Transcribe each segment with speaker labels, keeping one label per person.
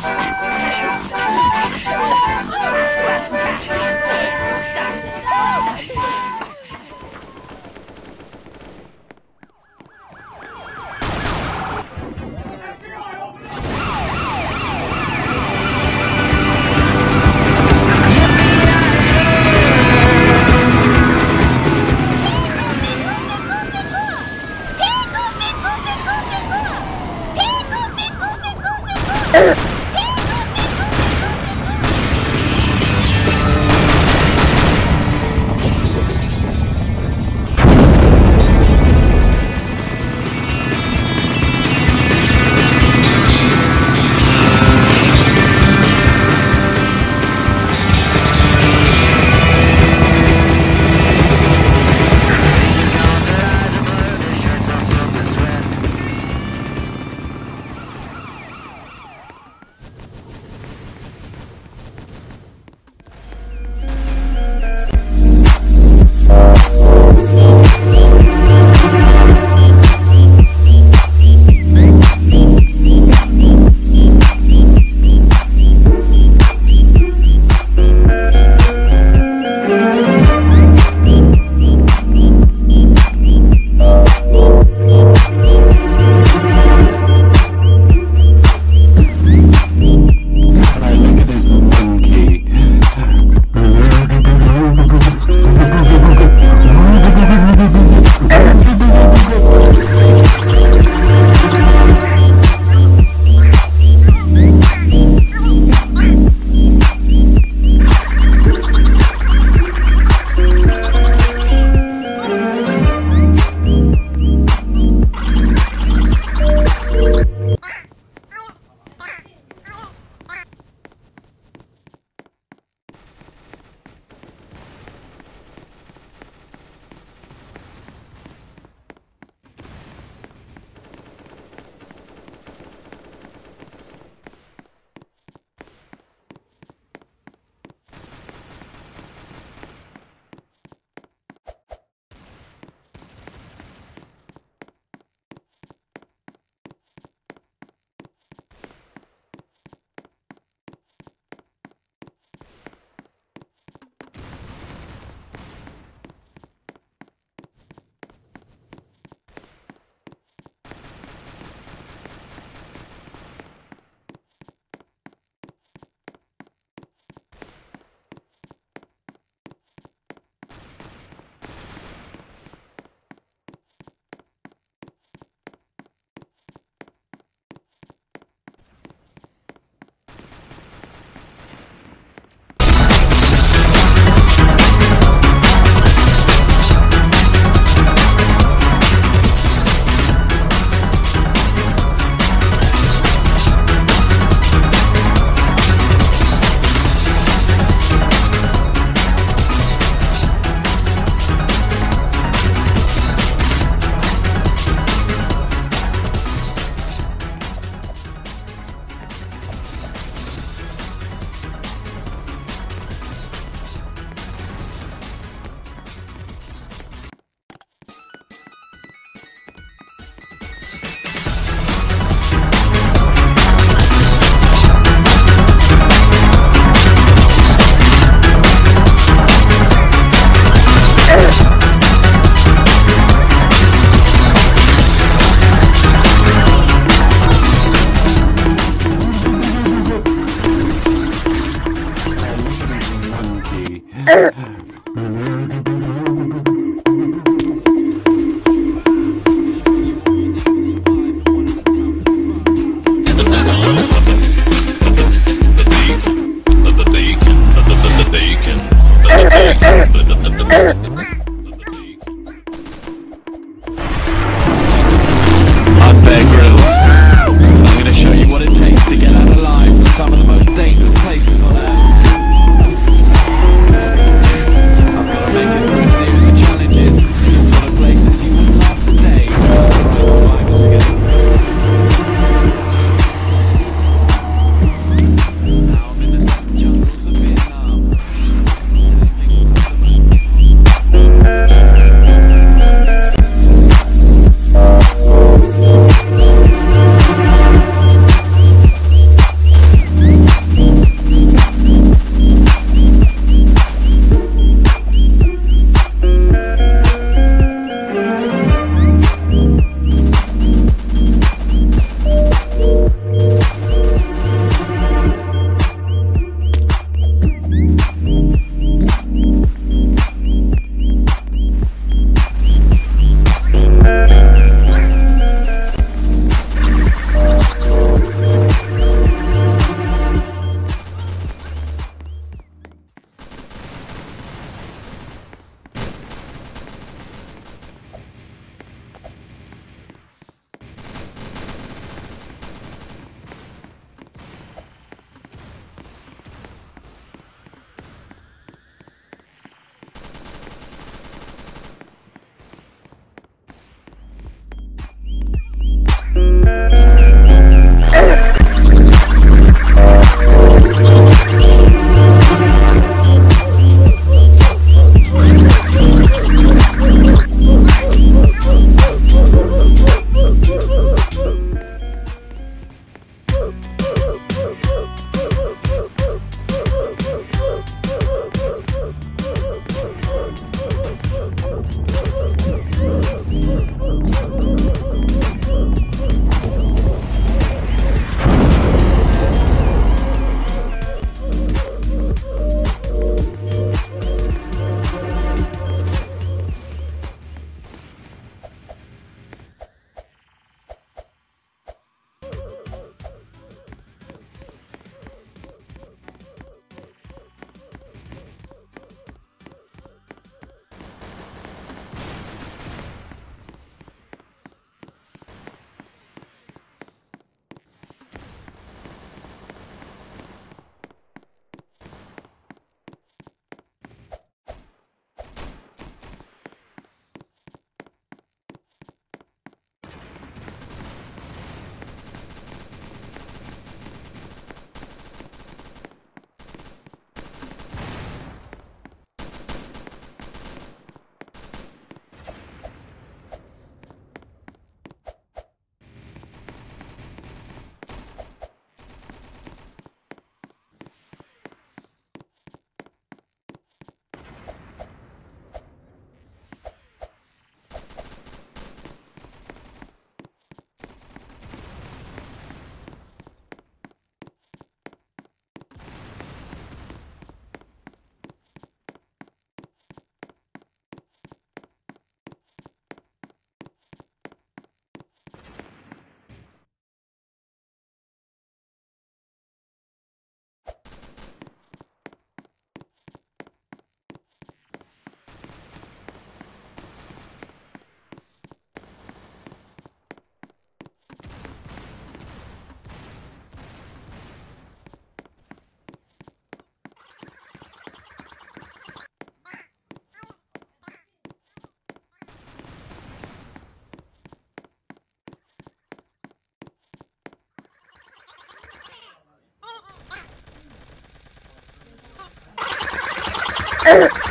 Speaker 1: I'm Eh!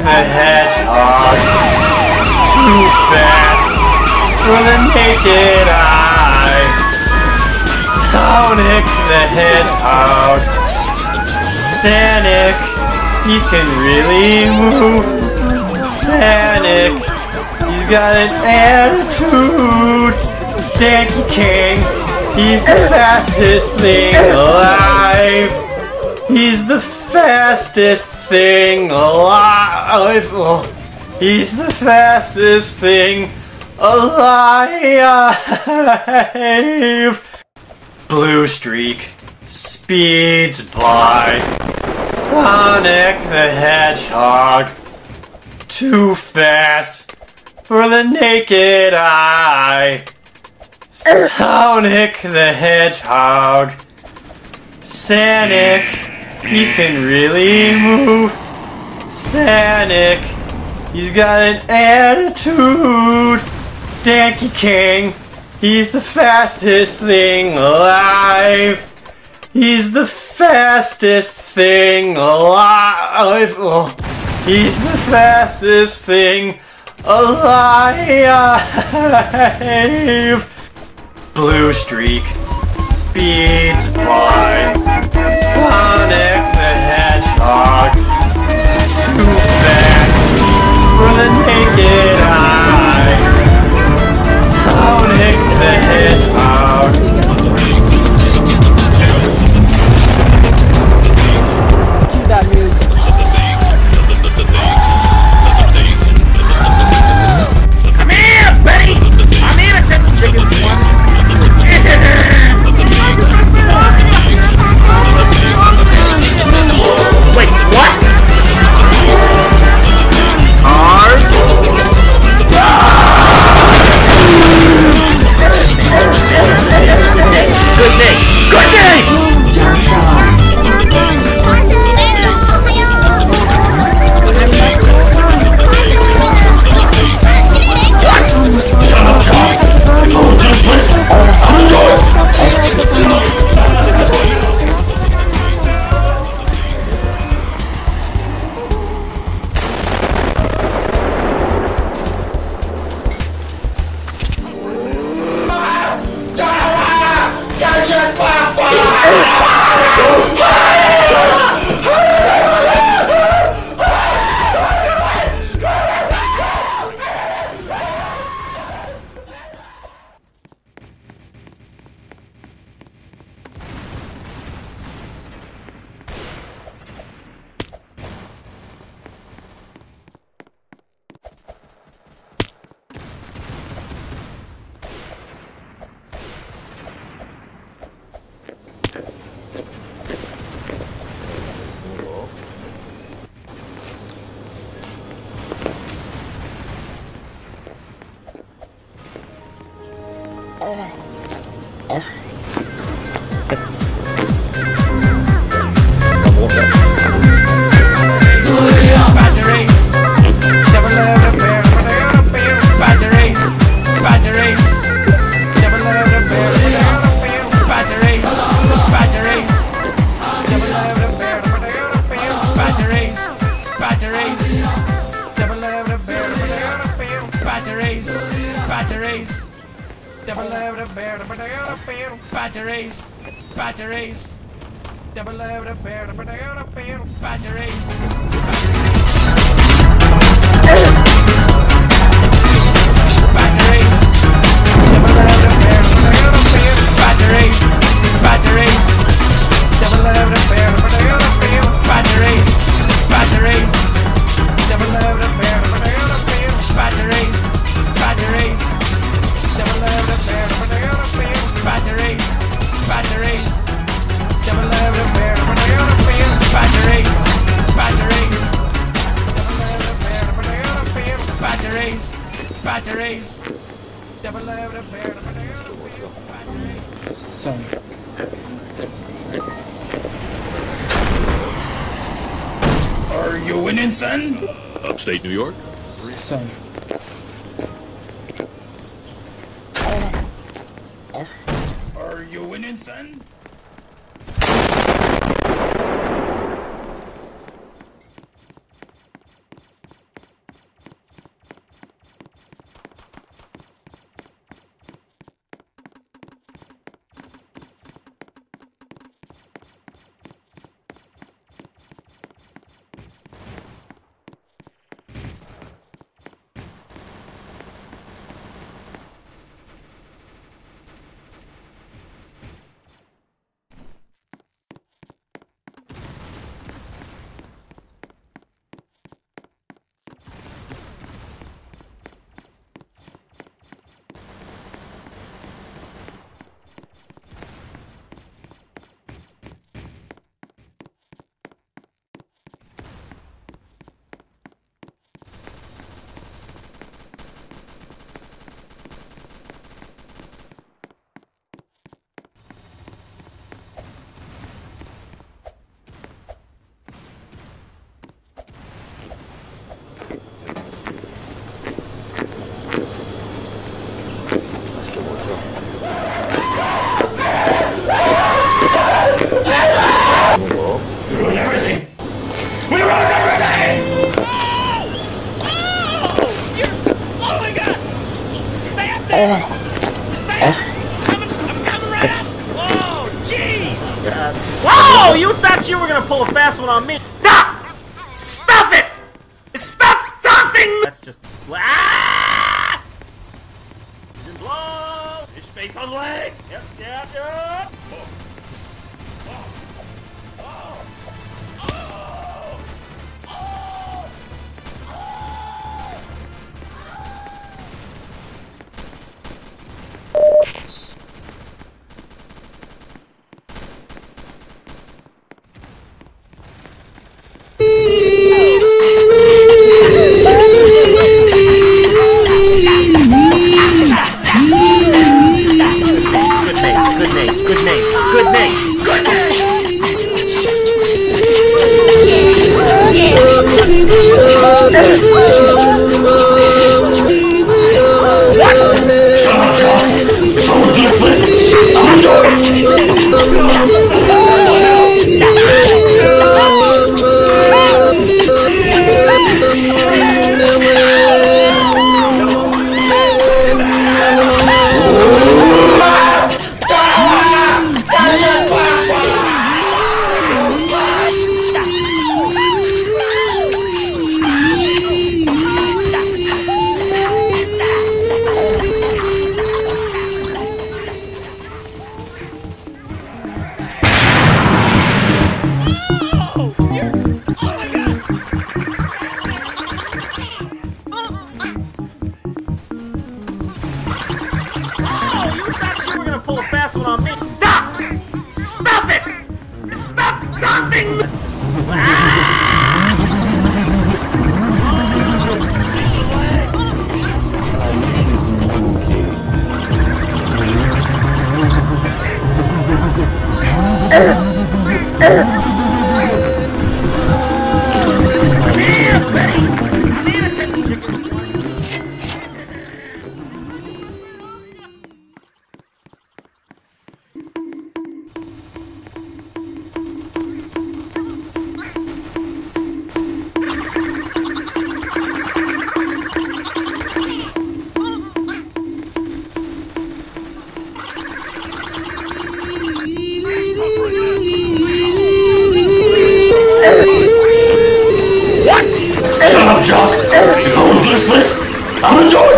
Speaker 1: The
Speaker 2: Hedgehog too fast for the naked eye. Sonic the Hedgehog. Sonic, he can really move. Sonic, he's got an attitude. Donkey King, he's the fastest thing alive. He's the fastest thing alive. Oh, He's the fastest thing alive. Blue Streak speeds by. Sonic the Hedgehog too fast for the naked eye. Sonic the Hedgehog. Sonic, he can really move. Sonic, he's got an attitude. Donkey King, he's the fastest thing alive. He's the fastest thing alive. Oh, he's the fastest thing alive. Blue Streak speeds by. Sonic the Hedgehog for the
Speaker 3: Are, you winning, son?
Speaker 4: Let's just. Ah! Engine blow! Fish face on legs! Yep, yep, yep! Oh. Ah! up, Jock. If I was listless, I'm gonna do it!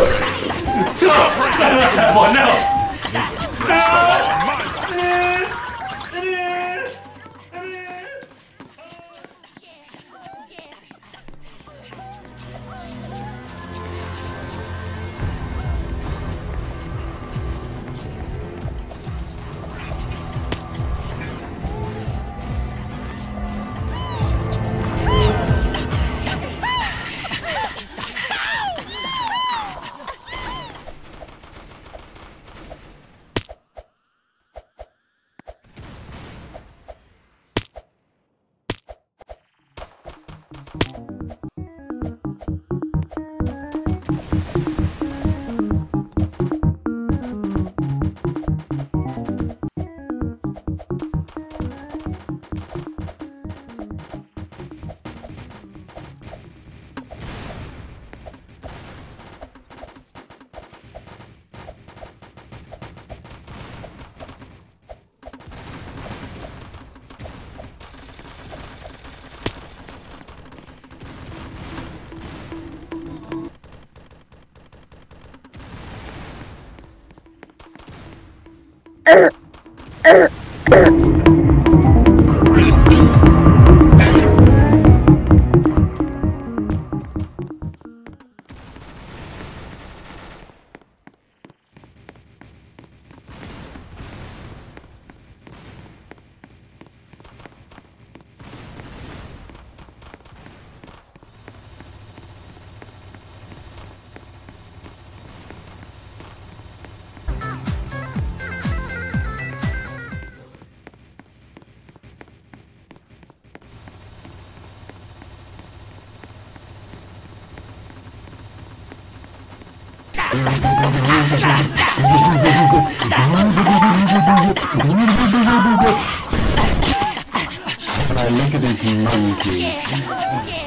Speaker 5: look at this monkey.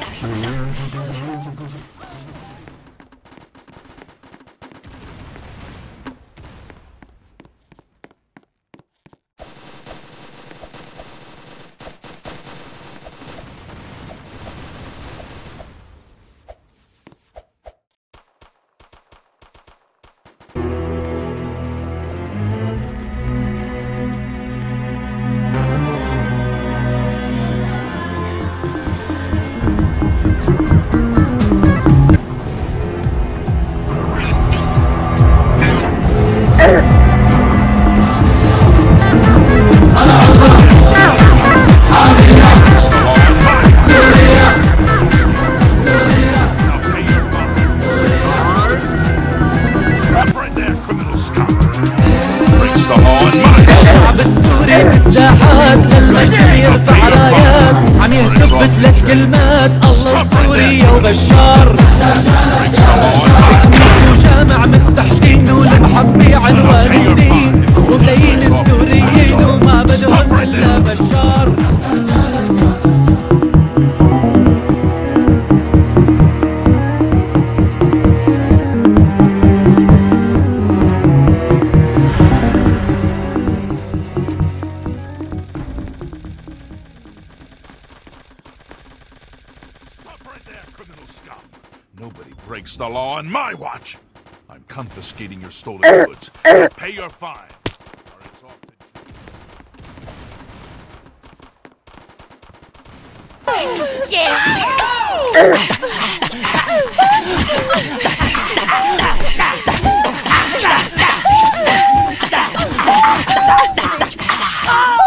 Speaker 6: confiscating your stolen goods. Pay your fine.
Speaker 7: Yeah!